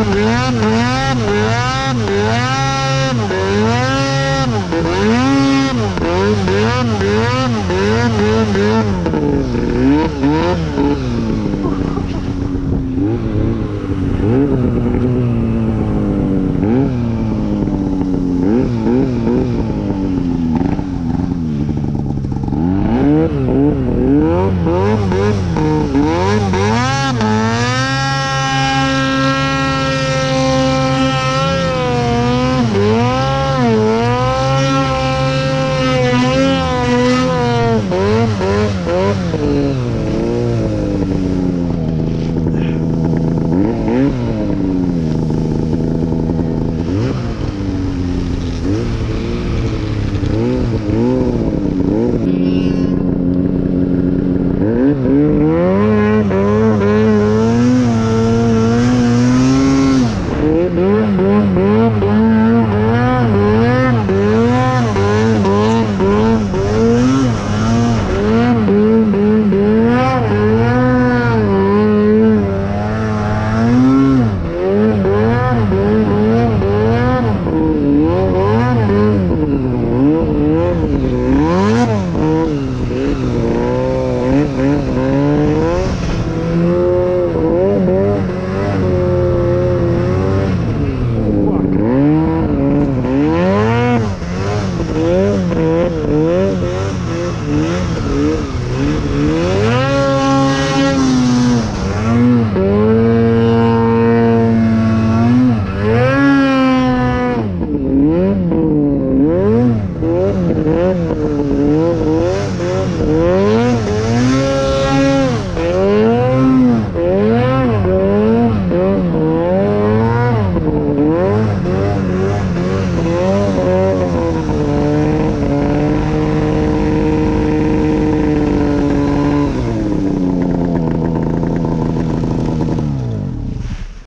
Boom, boom, boom. Música